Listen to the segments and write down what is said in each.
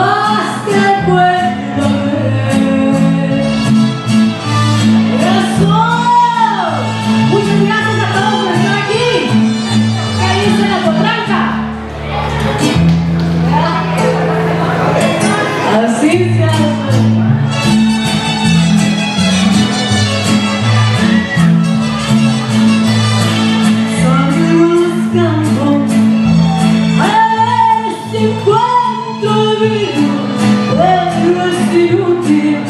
Oh. When you see you deep,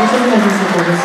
Muchas gracias a todos.